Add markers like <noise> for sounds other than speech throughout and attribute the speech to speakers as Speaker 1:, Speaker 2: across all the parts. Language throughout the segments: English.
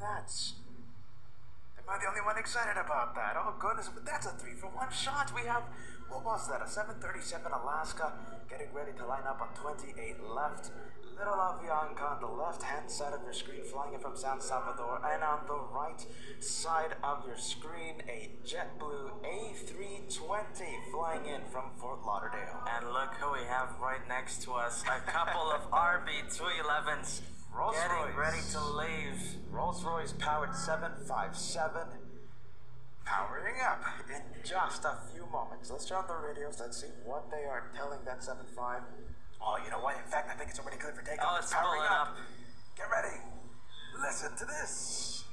Speaker 1: that. Am I the only one excited about that? Oh goodness, but that's a three for one shot. We have, what was that, a 737 Alaska getting ready to line up on 28 left. Little Avianca on the left hand side of your screen flying in from San Salvador, and on the right side of your screen, a JetBlue A320 flying in from Fort Lauderdale.
Speaker 2: And look who we have right next to us. A couple of <laughs> RB211s
Speaker 1: Rolls
Speaker 2: getting
Speaker 1: Royce.
Speaker 2: ready to leave.
Speaker 1: Rolls Royce powered 757 powering up in just a few moments. Let's turn on the radios. Let's see what they are telling that 75. Oh, you know what? In fact, I think it's already good for takeoff.
Speaker 2: Oh, it's pulling up.
Speaker 1: Get ready. Listen to this.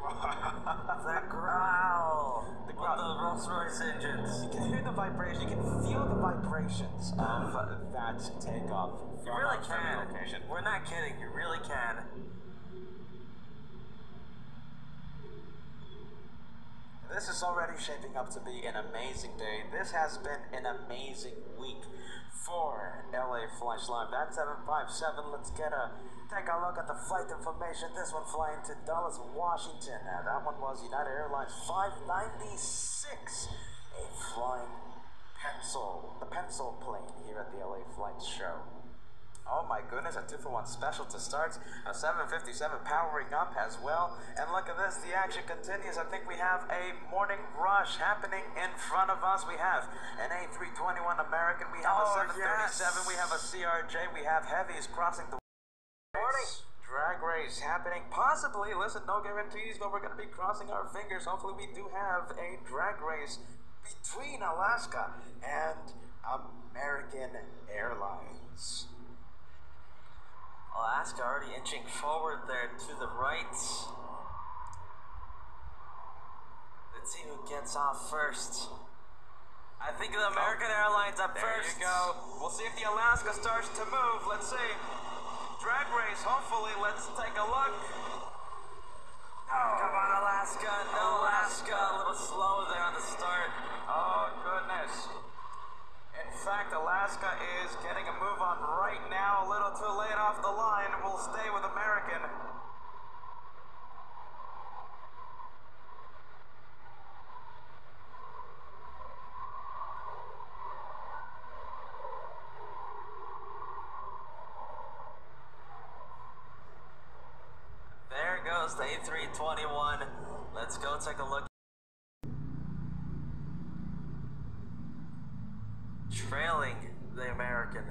Speaker 2: The growl.
Speaker 1: The
Speaker 2: The
Speaker 1: growl.
Speaker 2: growl. the Rolls Royce engines.
Speaker 1: You can hear the vibration. You can feel the vibrations of that takeoff.
Speaker 2: You really
Speaker 1: our
Speaker 2: can.
Speaker 1: location.
Speaker 2: We're not kidding. You really can.
Speaker 1: This is already shaping up to be an amazing day. This has been an amazing week for LA Flash Live. That's 757. Let's get a take a look at the flight information. This one flying to Dulles, Washington. Uh, that one was United Airlines 596. A flying pencil, the pencil plane here at the LA Flight Show. Oh my goodness, a two for one special to start. A 757 powering up as well. And look at this, the action continues. I think we have a morning rush happening in front of us. We have an A321 American, we have
Speaker 2: Oh,
Speaker 1: a 737,
Speaker 2: yes.
Speaker 1: we have a CRJ, we have heavies crossing the
Speaker 2: Morning.
Speaker 1: drag race happening. Possibly, listen, no guarantees, but we're going to be crossing our fingers. Hopefully, we do have a drag race between Alaska and American Airlines.
Speaker 2: Alaska already inching forward there to the right. Let's see who gets off first. I think the American oh, Airlines up
Speaker 1: There
Speaker 2: first.
Speaker 1: you go. We'll see if the Alaska starts to move. Let's see. Drag race, hopefully. Let's take a look.
Speaker 2: Oh, come on, Alaska.
Speaker 1: Fact, Alaska is getting a move on right now. A little too late off the line. We'll stay with American.
Speaker 2: There goes the A321. Let's go take a look. Trailing the American.